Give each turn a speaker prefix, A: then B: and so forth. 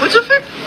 A: What's your favorite?